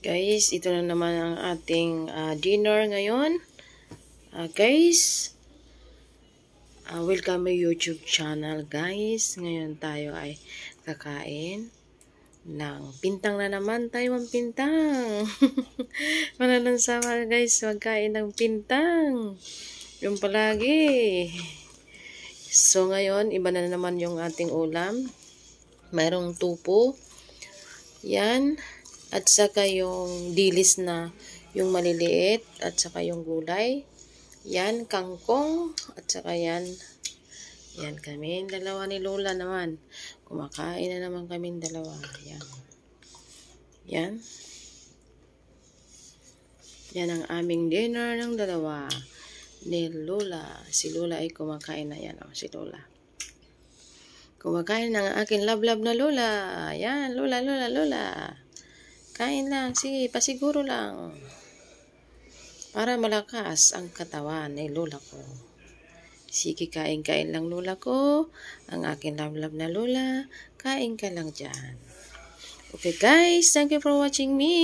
Guys, ito na naman ang ating ah, dinner ngayon. Ah, guys, ah, welcome my YouTube channel guys. Ngayon tayo ay kakain ng pintang na naman tayo ang pintang. Mananansama guys, magkain ng pintang. Yung palagi. So ngayon, iba na naman yung ating ulam. Mayroong tupo. Yan. At saka yung dilis na yung maliliit. At saka yung gulay. Yan, kangkong. At saka yan. Yan kami. Dalawa ni Lola naman. Kumakain na naman kami dalawa. Yan. Yan. Yan ang aming dinner ng dalawa ni Lola. Si Lola ay kumakain na yan. Oh, si Lola. Kumakain ng aking love-love na Lola. Yan, Lola, Lola, Lola. Kain lang. Sige, pasiguro lang. Para malakas ang katawan ni Lola ko. Sige, kain-kain lang Lola ko. Ang aking love-love na Lola. Kain ka lang dyan. Okay guys, thank you for watching me.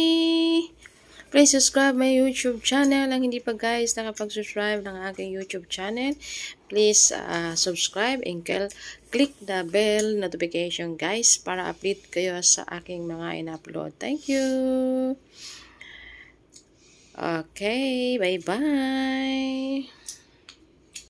Please subscribe my YouTube channel. Ang hindi pa guys nakapag-subscribe ng aking YouTube channel, please uh, subscribe and click the bell notification guys para update kayo sa aking mga in-upload. Thank you! Okay, bye-bye!